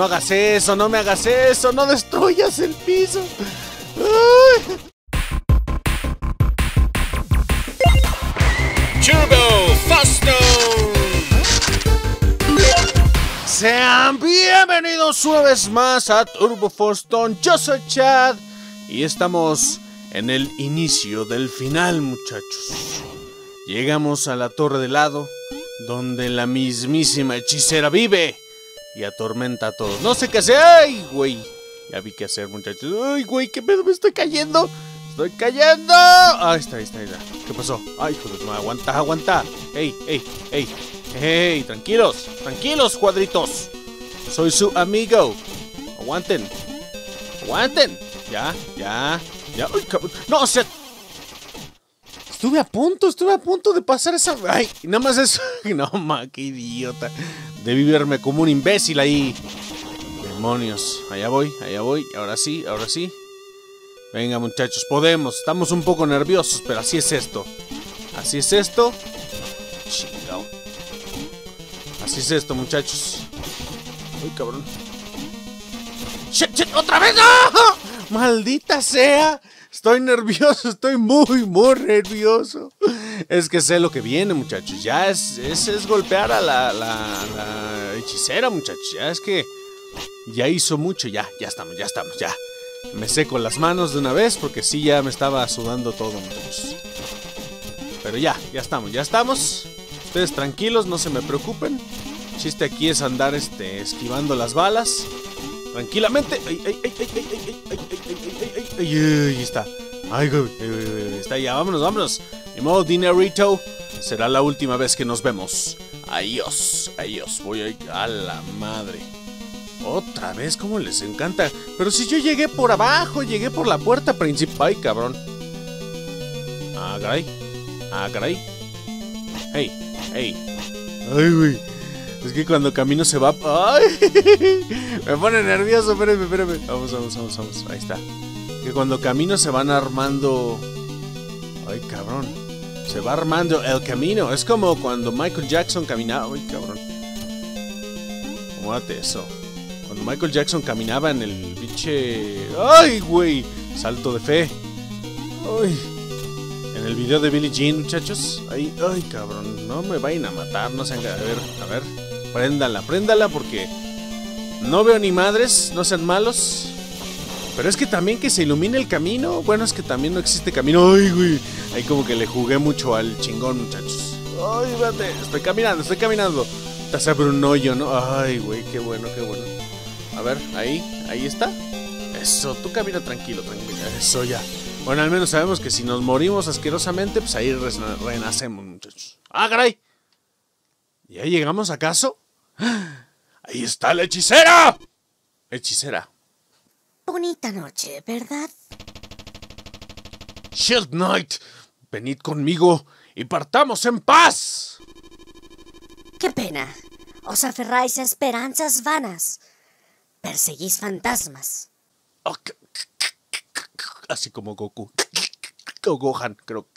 No hagas eso, no me hagas eso, no destruyas el piso. Ay. Turbo Fasto. Sean bienvenidos una vez más a Turbo Foston. Yo soy Chad y estamos en el inicio del final, muchachos. Llegamos a la torre de lado, donde la mismísima hechicera vive y atormenta a todos. No sé qué hacer. ¡Ay, güey! Ya vi qué hacer, muchachos. ¡Ay, güey! ¿Qué pedo? Me estoy cayendo. ¡Estoy cayendo! Ahí está, ahí está, ahí está. ¿Qué pasó? ¡Ay, joder! No, aguanta, aguanta. ¡Ey, ey, ey! ¡Ey! Tranquilos, tranquilos, cuadritos. Soy su amigo. Aguanten. Aguanten. Ya, ya, ya. ¡Ay, cabrón! ¡No, o sea! Estuve a punto, estuve a punto de pasar esa. ¡Ay! Nada más eso. No, ma, qué idiota. Debí verme como un imbécil ahí. Demonios. Allá voy, allá voy. Ahora sí, ahora sí. Venga, muchachos, podemos. Estamos un poco nerviosos, pero así es esto. Así es esto. Chingao. Así es esto, muchachos. Uy, cabrón. ¡Shit, shit! ¡Otra vez! ¡No! ¡Maldita sea! Estoy nervioso, estoy muy, muy nervioso. Es que sé lo que viene, muchachos. Ya es, es, es golpear a la, la, hechicera, muchachos. Ya es que ya hizo mucho, ya, ya estamos, ya estamos, ya. Me seco las manos de una vez porque sí, ya me estaba sudando todo, muchachos. Pero ya, ya estamos, ya estamos. Ustedes tranquilos, no se me preocupen. El chiste aquí es andar este, esquivando las balas. Tranquilamente. Ay, ahí está. Ay, está ya, vámonos, vámonos. Ni modo, dinerito. Será la última vez que nos vemos. Adiós, adiós. Voy a, a la madre. Otra vez, ¿cómo les encanta? Pero si yo llegué por abajo, llegué por la puerta principal, cabrón. Ah, caray. Ah, caray. Hey, hey. Ay, güey. Es que cuando camino se va. ¡Ay! Me pone nervioso, espérame, espérame. Vamos, vamos, vamos, vamos. Ahí está. Que cuando camino se van armando. Ay, cabrón. Se va armando el camino. Es como cuando Michael Jackson caminaba. Ay, cabrón. Acomódate eso. Cuando Michael Jackson caminaba en el pinche. ¡Ay, güey! Salto de fe. ¡Ay! En el video de Billie Jean, muchachos. Ay, ay, cabrón. No me vayan a matar. No sean. A ver, a ver. Préndala, préndala porque. No veo ni madres. No sean malos. Pero es que también que se ilumine el camino. Bueno, es que también no existe camino. Ay, güey. Ahí como que le jugué mucho al chingón, muchachos. Ay, espérate. Estoy caminando, estoy caminando. Te se abre un hoyo, ¿no? Ay, güey, qué bueno, qué bueno. A ver, ahí, ahí está. Eso, tú camina tranquilo, tranquilo. Eso ya. Bueno, al menos sabemos que si nos morimos asquerosamente, pues ahí rena- renacemos, muchachos. ¡Ah, caray! ¿Ya llegamos acaso? ¡Ah! ¡Ahí está la hechicera! Hechicera. Bonita noche, ¿verdad? Shield Knight, venid conmigo y partamos en paz. Qué pena. Os aferráis a esperanzas vanas. Perseguís fantasmas. Oh, Así como Goku. O Gohan, creo.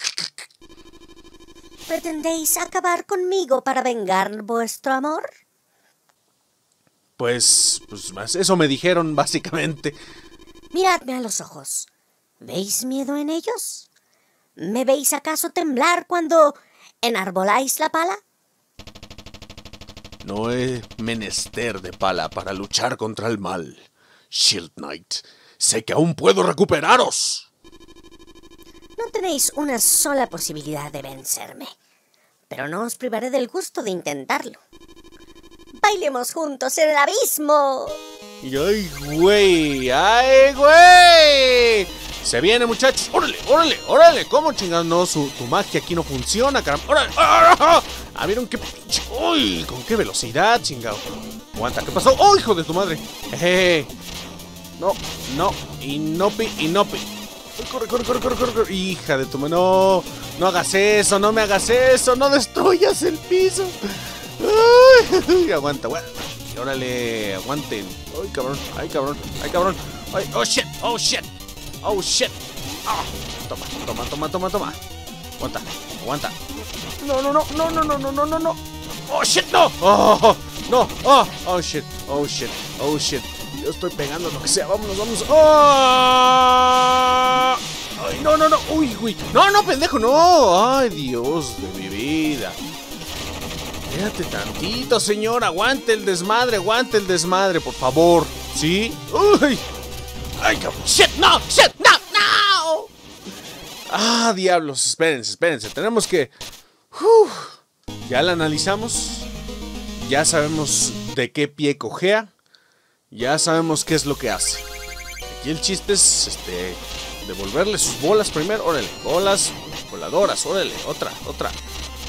¿Pretendéis acabar conmigo para vengar vuestro amor? Pues, pues más eso me dijeron básicamente. Miradme a los ojos. ¿Veis miedo en ellos? ¿Me veis acaso temblar cuando enarboláis la pala? No he menester de pala para luchar contra el mal. Shield Knight, sé que aún puedo recuperaros. No tenéis una sola posibilidad de vencerme, pero no os privaré del gusto de intentarlo. Bailemos juntos en el abismo. Y ay, güey, ay, güey. Se viene, muchachos. Órale, órale, órale. ¿Cómo chingados no? Su, tu magia aquí no funciona, caramba. Órale. ¡Ah, ah, ah! ¿vieron qué pinche? Uy, con qué velocidad, chingado. Aguanta, ¿qué pasó? ¡Oh, hijo de tu madre! Jeje. No, no, inopi, inopi. Ay, Corre, corre, corre, corre, corre, corre. Hija de tu madre. No, no hagas eso, no me hagas eso. No destruyas el piso. Ay, aguanta, aguanta. Órale, aguanten. Ay, cabrón, ay, cabrón, ay, cabrón. Ay, oh shit, oh shit, oh shit. Ah, toma, toma, toma, toma, toma. Aguanta, aguanta. No, no, no, no, no, no, no, no, no, no. Oh shit, no. Oh, no, oh, oh shit, oh shit. Oh shit. Yo estoy pegando lo que sea. Vámonos, vámonos. ¡Oh! Ay, no, no, no. Uy, uy. No, no, pendejo, no. Ay, Dios de mi vida. Espérate tantito, señor. Aguante el desmadre, aguante el desmadre, por favor. ¿Sí? Uy. Ay, cabrón. Shit, no, shit, no, no. Ah, diablos. Espérense, espérense. Tenemos que. Uf. Ya la analizamos. Ya sabemos de qué pie cojea. Ya sabemos qué es lo que hace. Aquí el chiste es este devolverle sus bolas primero. Órale, bolas voladoras, órale, otra, otra.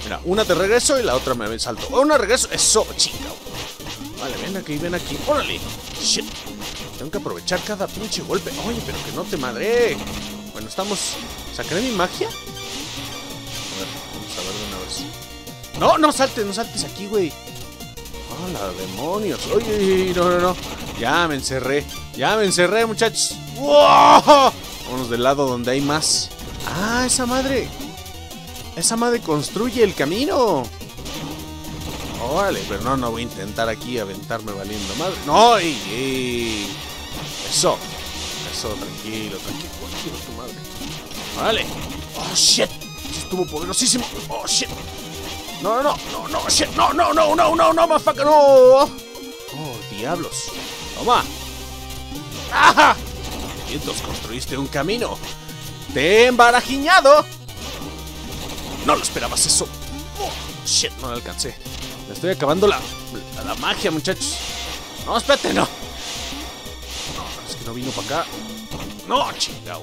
Mira, una de regreso y la otra me salto. Una regreso, eso, chica. Vale, ven aquí, ven aquí. Órale. Shit. Tengo que aprovechar cada pinche golpe. Oye, pero que no te madre. Bueno, estamos. ¿Sacaré mi magia? A ver, vamos a ver de una vez. No, no saltes, no saltes aquí, güey. ¡Hola, demonios! ¡Oye, no, no, no! Ya me encerré. Ya me encerré, muchachos. ¡Wow! Vámonos del lado donde hay más. ¡Ah, esa madre! Esa madre construye el camino. Órale, pero no, no voy a intentar aquí aventarme valiendo madre. ¡No! ¡Ey, ey! Eso. Eso, tranquilo, tranquilo. Tranquilo, tu madre. Vale. ¡Oh, shit! Estuvo poderosísimo. ¡Oh, shit! No, no, no, no, shit, no, no, no, no, no, no, motherfucker, no. Oh, diablos. Toma. ¡Ajá! Entonces construiste un camino. Te he embarajiñado. No lo esperabas eso. Oh, shit, no lo alcancé. Me estoy acabando la, la, magia, muchachos. No, espérate, no. No, es que no vino para acá. No, chingado.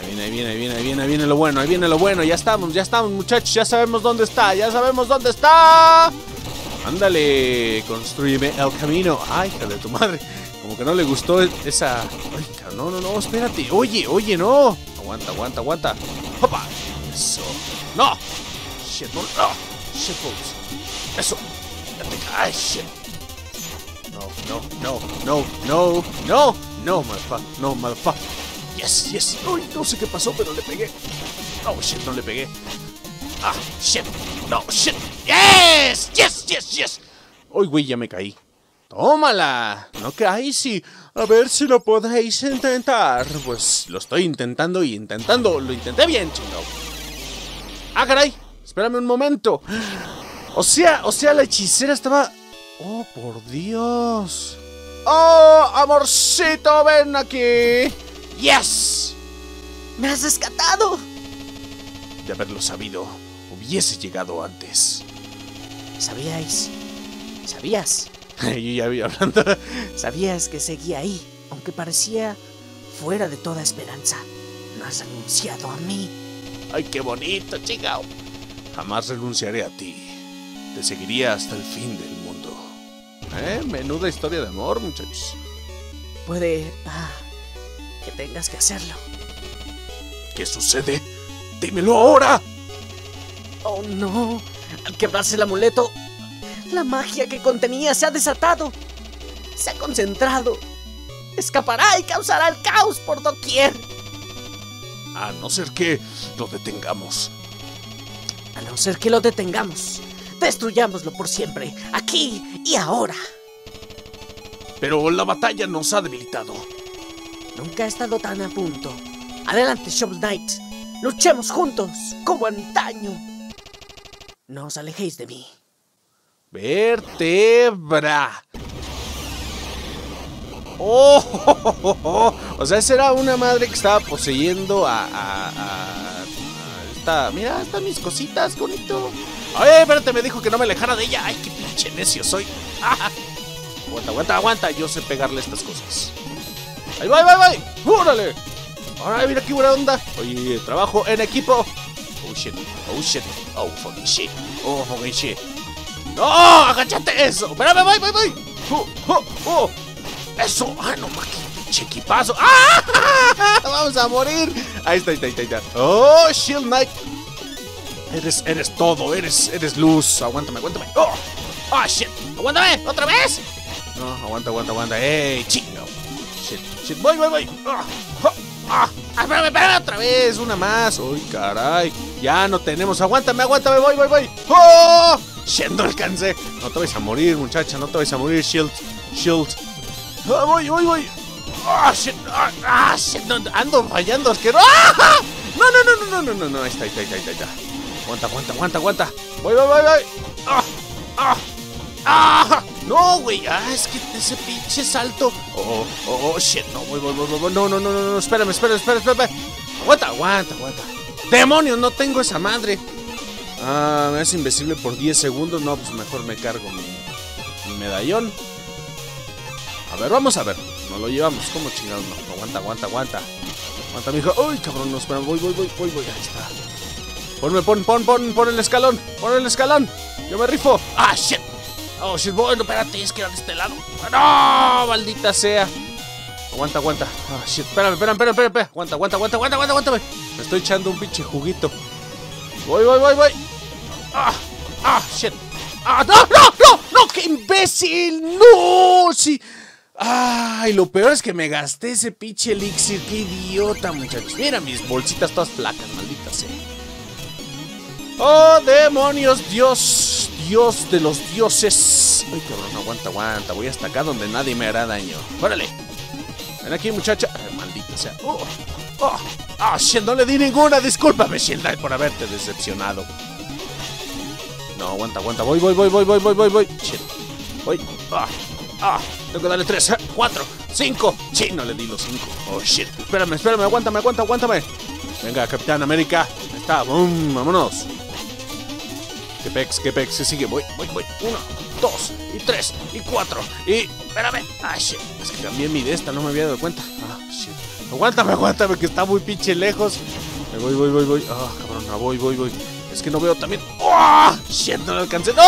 Ahí viene, ahí viene, ahí viene, ahí viene, ahí viene lo bueno, ahí viene lo bueno. Ya estamos, ya estamos, muchachos. Ya sabemos dónde está, ya sabemos dónde está. Ándale, construyeme el camino. Ay, hija de tu madre. Como que no le gustó esa. Ay, no, no, no, espérate. Oye, oye, no. Aguanta, aguanta, aguanta. ¡Hopa! Eso. ¡No! Shit, no, no. Shit, folks. Eso. Caes, shit. No, no, no, no, no, no, no, motherfucker, no, motherfucker. Yes, yes. Uy, no sé qué pasó, pero le pegué. Oh, shit, no le pegué. Ah, shit. No, shit. Yes, yes, yes, yes. Uy, güey, ya me caí. Tómala. No caí, sí. A ver si lo podéis intentar. Pues lo estoy intentando y intentando. Lo intenté bien, chingado. Ah, caray. Espérame un momento. O sea, o sea, la hechicera estaba... Oh, por Dios. Oh, amorcito, ven aquí. Yes. ¡Me has rescatado! De haberlo sabido, hubiese llegado antes. ¿Sabíais? ¿Sabías? Yo ya había hablando. ¿Sabías que seguía ahí, aunque parecía fuera de toda esperanza? No has renunciado a mí. Ay, qué bonito, chica. Jamás renunciaré a ti. Te seguiría hasta el fin del mundo. ¿Eh? Menuda historia de amor, muchachos. Puede ah, que tengas que hacerlo. ¿Qué sucede? ¡Dímelo ahora! Oh no, al quebrarse el amuleto, la magia que contenía se ha desatado. Se ha concentrado. Escapará y causará el caos por doquier. A no ser que lo detengamos. A no ser que lo detengamos. Destruyámoslo por siempre, aquí y ahora. Pero la batalla nos ha debilitado. Nunca he estado tan a punto. Adelante, Shovel Knight. Luchemos juntos, como antaño. No os alejéis de mí. Vertebra. Oh, o sea, esa era una madre que estaba poseyendo a, a, esta. Mira, están mis cositas, bonito. Ay, espérate, me dijo que no me alejara de ella. Ay, qué pinche necio soy. Aguanta, aguanta, aguanta. Yo sé pegarle estas cosas. Ahí va, ahí va, ahí va. ¡Órale! Ahora mira qué buena onda. Oye, trabajo en equipo. Oh shit, oh shit, oh fucking shit, oh fucking shit. ¡No! ¡Agachate eso! ¡Espérame, voy, voy, voy! ¡Oh, oh, oh! ¡Eso! ¡Ah, no, pinche equipazo! ¡Ah! ¡Vamos a morir! Ahí está, ahí está, ahí está. ¡Oh, Shield Knight! Eres, eres todo, eres, eres luz. Aguántame, aguántame. ¡Oh! ¡Ah, shit! ¡Aguántame! ¿Otra vez? No, aguanta, aguanta, aguanta. ¡Ey, chingo! Shit, shit, voy, voy, voy. ¡Ah! ¡Ah! ¡Ah! ¡Espérame, espérame! ¡Otra vez! ¡Una más! ¡Uy, caray! Ya no tenemos. ¡Aguántame, aguántame! ¡Voy, voy, voy! ¡Oh! ¡Shit, no alcancé! No te vais a morir, muchacha. No te vais a morir, Shield. Shield. Ah, voy, voy, voy. Ah, shit. Ah, ah, shit. No, ando fallando, asqueroso. ¡Ah! No, no, no, no, no, no, no, no. Ahí está, ahí está, está, está. Aguanta, aguanta, aguanta, aguanta. Voy, voy, voy, voy. Ah, ah, ah. No, güey. Ah, es que ese pinche salto. Oh, oh, oh, shit. No, voy, voy, voy, voy. No, no, no, no, no. Espérame, espérame, espérame, espérame. Aguanta, aguanta, aguanta. Demonios, no tengo esa madre. Ah, me hace invisible por 10 segundos. No, pues mejor me cargo mi, mi medallón. Ver, vamos a ver. Nos lo llevamos. ¿Cómo chingados? No, aguanta, aguanta, aguanta. Aguanta, mijo. Uy, cabrón, no, espera. Voy, voy, voy, voy, voy. Ahí está. Ponme, pon, pon, pon, pon el escalón. Pon el escalón. Yo me rifo. Ah, shit. Oh, shit. Bueno, espérate, es que era de este lado. No, maldita sea. Aguanta, aguanta. Ah, shit. Espérame, espérame, espérame, espérame. Aguanta, aguanta, aguanta, aguanta, aguanta, aguanta. Me estoy echando un pinche juguito. Voy, voy, voy, voy. Ah, ah, shit. Ah, no, no, no, no, qué imbécil. No, sí. Ay, lo peor es que me gasté ese pinche elixir. Qué idiota, muchachos. Mira mis bolsitas todas flacas, maldita sea. Oh, demonios, Dios, Dios de los dioses. Ay, cabrón, aguanta, aguanta. Voy hasta acá donde nadie me hará daño. Órale. Ven aquí, muchacha. Maldita sea. Oh, oh. Ah, shit, no le di ninguna. Discúlpame, Shield por haberte decepcionado. No, aguanta, aguanta. Voy, voy, voy, voy, voy, voy, voy, voy. Shit. Voy. Ah, ah. Tengo que darle 3, 4, 5. Sí, no le di los 5. Oh, shit. Espérame, espérame, aguántame, aguanta, aguántame. Venga, Capitán América. Ahí está, boom, vámonos. Que pex, que pex, se sigue. Voy, voy, voy. 1, 2, y 3, y 4. Y. Espérame. Ah, shit. Es que cambié mi de esta, no me había dado cuenta. Ah, shit. Aguántame, aguántame, que está muy pinche lejos. Me voy, voy, voy, voy. Ah, cabrón, ah, voy, voy, voy. Es que no veo también. ¡Oh! ¡Shit! No lo alcancé. ¡No!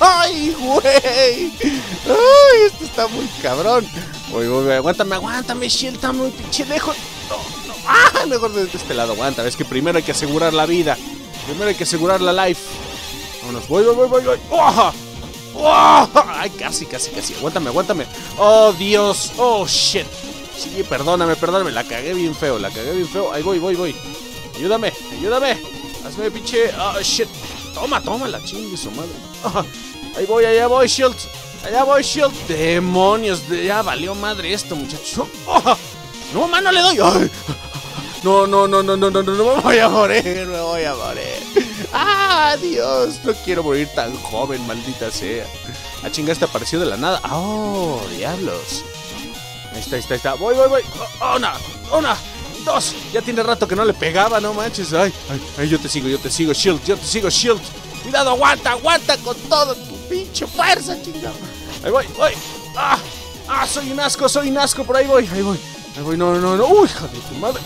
¡Ay, güey! ¡Ay! Esto está muy cabrón. Voy, voy. Aguántame, aguántame. Shield está muy pinche lejos. No, no. ¡Ah! Mejor de este lado. Aguanta. Es que primero hay que asegurar la vida. Primero hay que asegurar la life. Vámonos. Voy, voy, voy, voy. voy. ¡Oh! ¡Oh! ¡Ay, casi, casi, casi! Aguántame, aguántame. ¡Oh, Dios! ¡Oh, shit! Sí, perdóname, perdóname. La cagué bien feo, la cagué bien feo. Ahí voy, voy, voy. Ayúdame, ayúdame. Hazme pinche. Ah, shit. Toma, toma la chingue su madre. Ah, ahí voy, allá voy, Shield. Allá voy, Shield. Demonios, de- ya valió madre esto, muchacho. Ah, no, mano, le doy. Ay. No, no, no, no, no, no, no, no, me voy a morir, me voy a morir. Ah, Dios, no quiero morir tan joven, maldita sea. La chinga está apareció de la nada. Oh, diablos. Ahí está, ahí está, ahí está. Voy, voy, voy. Oh, Una, una, Ya tiene rato que no le pegaba, no manches. Ay, ay, ay, yo te sigo, yo te sigo, Shield, yo te sigo, Shield. Cuidado, aguanta, aguanta con todo tu pinche fuerza, chingada. Ahí voy, voy. Ah, ah, soy un asco, soy un asco, por ahí voy, ahí voy. Ahí voy, no, no, no. Uy, hija de tu madre.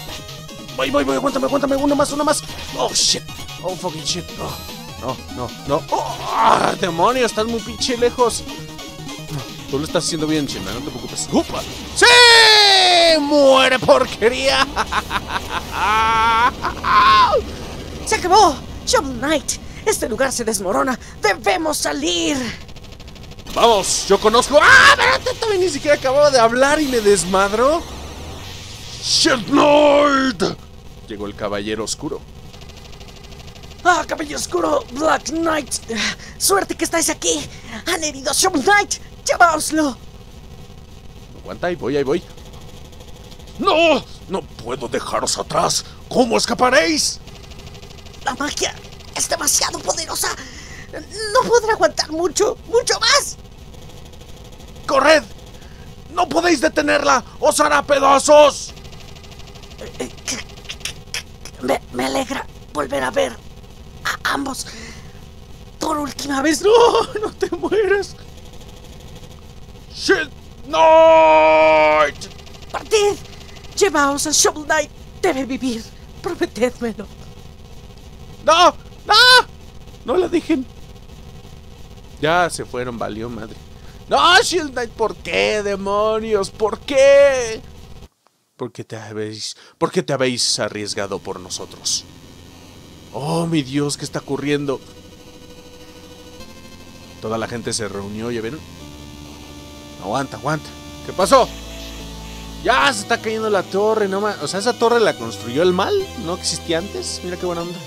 Voy, voy, voy, aguántame, aguántame. Uno más, uno más. Oh, shit. Oh, fucking shit. Oh, no, no, no. Oh, ah, demonios, estás muy pinche lejos. Tú lo estás haciendo bien, China, no te preocupes. ¡Upa! ¡Sí! ¡Muere porquería! ¡Se acabó! Shovel Knight, este lugar se desmorona. ¡Debemos salir! Vamos, yo conozco. ¡Ah! Espérate, todavía ni siquiera acababa de hablar y me desmadró. ¡Shield Knight! Llegó el caballero oscuro. ¡Ah, cabello oscuro! ¡Black Knight! ¡Suerte que estáis aquí! ¡Han herido a Shovel Knight! ¡Lleváoslo! Aguanta, ahí voy, ahí voy. ¡No! ¡No puedo dejaros atrás! ¿Cómo escaparéis? ¡La magia es demasiado poderosa! ¡No podrá aguantar mucho! ¡Mucho más! ¡Corred! ¡No podéis detenerla! ¡Os hará pedazos! Eh, Me, me alegra volver a ver a ambos por última vez. ¡No! ¡No te mueras! ¡Shield Knight! ¡Partid! Llevaos a Shovel Knight. Debe vivir. Prometedmelo. ¡No! ¡No! No la dejen. Ya se fueron, valió madre. ¡No, Shield Knight! ¿Por qué, demonios? ¿Por qué? ¿Por qué te habéis, por qué te habéis arriesgado por nosotros? Oh, mi Dios, ¿qué está ocurriendo? Toda la gente se reunió, ¿ya vieron? Aguanta, aguanta. ¿Qué pasó? Ya se está cayendo la torre, no ma- O sea, esa torre la construyó el mal, ¿no existía antes? Mira qué buena onda.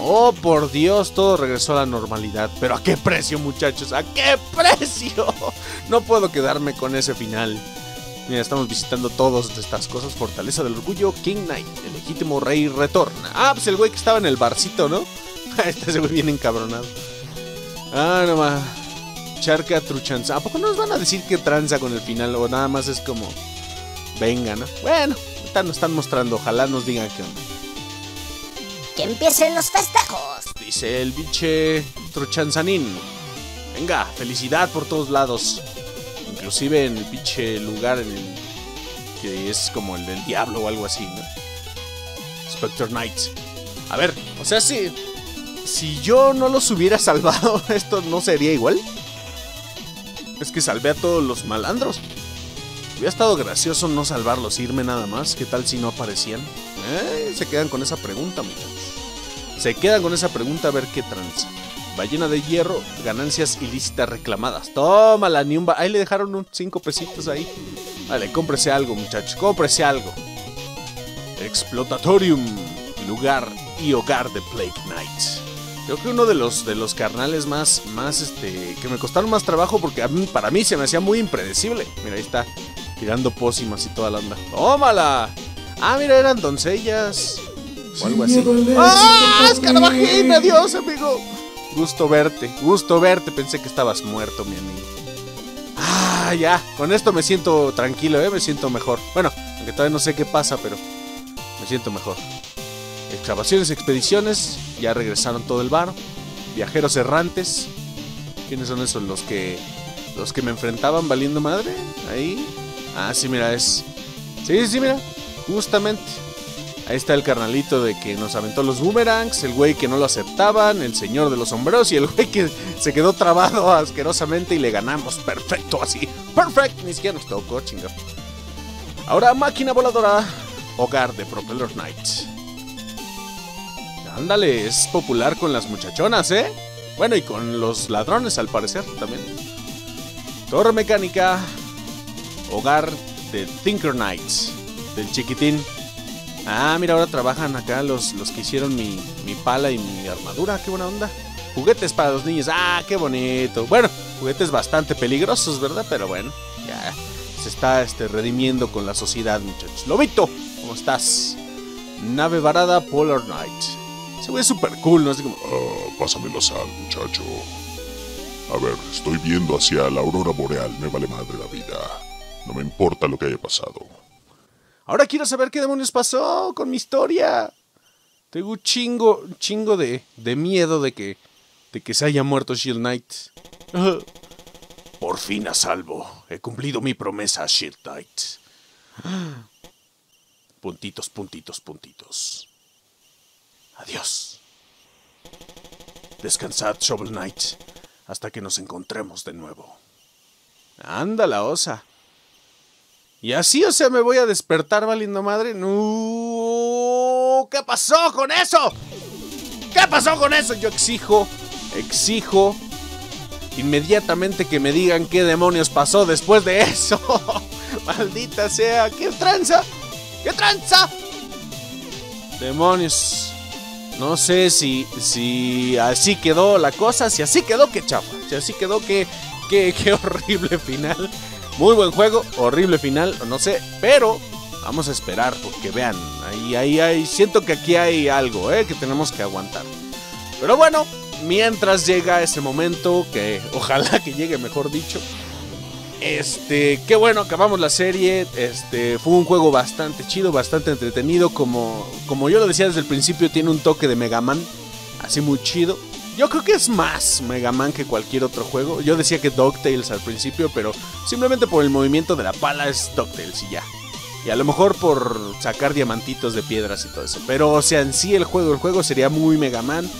Oh, por Dios, todo regresó a la normalidad. Pero ¿a qué precio, muchachos? ¿A qué precio? No puedo quedarme con ese final. Mira, estamos visitando todas estas cosas. Fortaleza del Orgullo, King Knight, el legítimo rey retorna. Ah, pues el güey que estaba en el barcito, ¿no? Este güey bien encabronado. Ah, no más. Charca truchanza. ¿A poco nos van a decir que tranza con el final? O nada más es como. Venga, ¿no? Bueno, ahorita nos están mostrando. Ojalá nos digan qué onda. Que empiecen los festejos. Dice el biche truchanzanín. Venga, felicidad por todos lados. Inclusive en el pinche lugar en el que es como el del diablo o algo así, ¿no? Spectre Knight. A ver, o sea, si, si yo no los hubiera salvado, esto no sería igual. Es que salvé a todos los malandros. Hubiera estado gracioso no salvarlos, irme nada más. ¿Qué tal si no aparecían? Eh, se quedan con esa pregunta, muchachos. Se quedan con esa pregunta a ver qué tranza. Ballena de hierro, ganancias ilícitas reclamadas. Tómala, ni un Ahí le dejaron un 5 pesitos ahí. Vale, cómprese algo, muchachos. Cómprese algo. Explotatorium, lugar y hogar de Plague Knight. Creo que uno de los, de los carnales más, más, este, que me costaron más trabajo porque para mí se me hacía muy impredecible. Mira, ahí está, tirando pócimas y toda la onda. ¡Tómala! Ah, mira, eran doncellas. O algo así. ¡Ah! ¡Escarabajín! ¡Adiós, amigo! Gusto verte, gusto verte. Pensé que estabas muerto, mi amigo. Ah, ya. Con esto me siento tranquilo, ¿eh? Me siento mejor. Bueno, aunque todavía no sé qué pasa, pero me siento mejor. Excavaciones, expediciones. Ya regresaron todo el bar. Viajeros errantes. ¿Quiénes son esos? Los que. Los que me enfrentaban valiendo madre. Ahí. Ah, sí, mira, es. Sí, sí, mira. Justamente. Ahí está el carnalito de que nos aventó los boomerangs, el güey que no lo aceptaban, el señor de los sombreros y el güey que se quedó trabado asquerosamente y le ganamos. Perfecto, así. Perfecto. Ni siquiera nos tocó, chingado. Ahora, máquina voladora. Hogar de Propeller Knight. Ándale, es popular con las muchachonas, ¿eh? Bueno, y con los ladrones al parecer también. Torre mecánica. Hogar de Tinker Knights. Del chiquitín. Ah, mira, ahora trabajan acá los, los que hicieron mi, mi pala y mi armadura. Qué buena onda. Juguetes para los niños. Ah, qué bonito. Bueno, juguetes bastante peligrosos, ¿verdad? Pero bueno, ya se está este, redimiendo con la sociedad, muchachos. Lobito, ¿cómo estás? Nave varada Polar Knight. Se ve súper cool, ¿no? Así como, Ah, pásame la sal, muchacho. A ver, estoy viendo hacia la aurora boreal. Me vale madre la vida. No me importa lo que haya pasado. Ahora quiero saber qué demonios pasó con mi historia. Tengo un chingo, un chingo de, de miedo de que, de que se haya muerto Shield Knight. Por fin a salvo. He cumplido mi promesa, Shield Knight. Puntitos, puntitos, puntitos. Adiós. Descansad, Shovel Knight, hasta que nos encontremos de nuevo. Anda la osa. Y así, o sea, me voy a despertar valiendo madre. No, ¿qué pasó con eso? ¿Qué pasó con eso? Yo exijo, exijo inmediatamente que me digan qué demonios pasó después de eso. Maldita sea, ¿qué tranza? ¿Qué tranza? Demonios. No sé si, si así quedó la cosa, si así quedó, que chafa. Si así quedó, que, que, qué horrible final. Muy buen juego, horrible final, no sé, pero vamos a esperar porque vean, ahí, ahí, ahí, siento que aquí hay algo, ¿eh? que tenemos que aguantar. Pero bueno, mientras llega ese momento, que ojalá que llegue, mejor dicho. Este, qué bueno, acabamos la serie. Este, fue un juego bastante chido, bastante entretenido. Como, como yo lo decía desde el principio, tiene un toque de Mega Man, así muy chido. Yo creo que es más Mega Man que cualquier otro juego. Yo decía que DuckTales al principio, pero simplemente por el movimiento de la pala es DuckTales y ya. Y a lo mejor por sacar diamantitos de piedras y todo eso. Pero, o sea, en sí el juego, el juego sería muy Mega Man.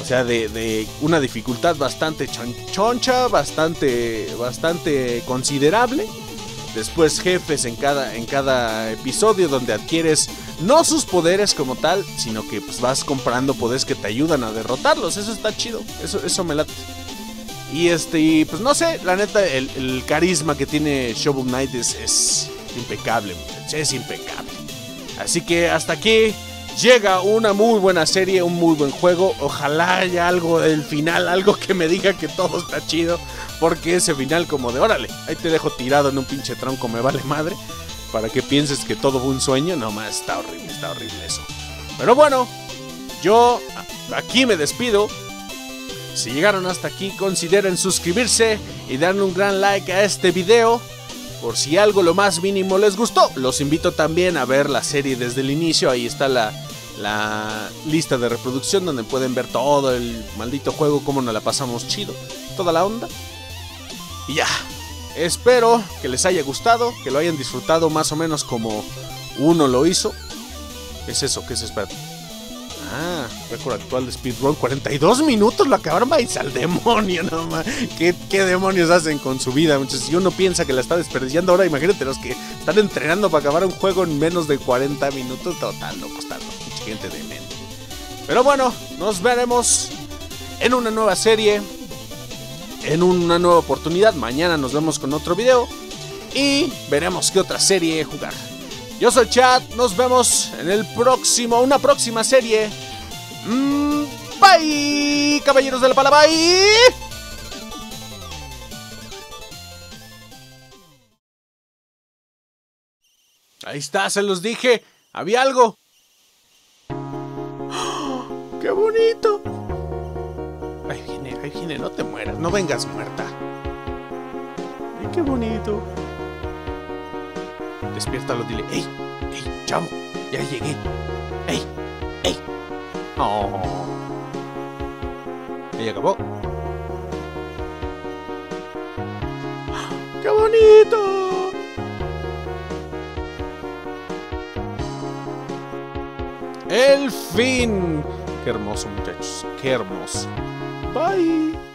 O sea, de, de una dificultad bastante chon- choncha, bastante, bastante considerable. Después jefes en cada, en cada episodio donde adquieres no sus poderes como tal, sino que pues, vas comprando poderes que te ayudan a derrotarlos. Eso está chido, eso, eso me late. Y este, pues no sé, la neta, el, carisma que tiene Shovel Knight es, es impecable, es impecable. Así que hasta aquí llega una muy buena serie, un muy buen juego. Ojalá haya algo del final, algo que me diga que todo está chido. Porque ese final como de, órale, ahí te dejo tirado en un pinche tronco, me vale madre. Para que pienses que todo fue un sueño. No más, está horrible, está horrible eso. Pero bueno, yo aquí me despido. Si llegaron hasta aquí, consideren suscribirse y darle un gran like a este video. Por si algo lo más mínimo les gustó. Los invito también a ver la serie desde el inicio. Ahí está la, la lista de reproducción donde pueden ver todo el maldito juego, cómo nos la pasamos chido. Toda la onda. Y ya. Espero que les haya gustado, que lo hayan disfrutado más o menos como uno lo hizo. ¿Qué es eso? ¿Qué es eso? Ah, récord actual de speedrun, 42 minutos, lo acabaron vais al demonio, no más. ¿Qué, ¿Qué, demonios hacen con su vida? Muchachos? Si uno piensa que la está desperdiciando ahora, imagínate los que están entrenando para acabar un juego en menos de 40 minutos. Total, no costando. Mucha gente de mente. Pero bueno, nos veremos en una nueva serie. En una nueva oportunidad. Mañana nos vemos con otro video. Y veremos qué otra serie jugar. Yo soy Chad, nos vemos en el próximo, una próxima serie. Mm, bye, caballeros de la pala, bye. Ahí está, se los dije. Había algo. ¡Oh, ¡Qué bonito! Ahí ahí no te mueras, no vengas muerta. Ay, ¡Qué bonito! Despiértalo, dile, ¡Ey! ¡Ey! ¡Chamo! ¡Ya llegué! ¡Ey! ¡Ey! ¡Oh! ¿Y acabó? ¡Qué bonito! ¡El fin! ¡Qué hermoso, muchachos! ¡Qué hermoso! ¡Bye!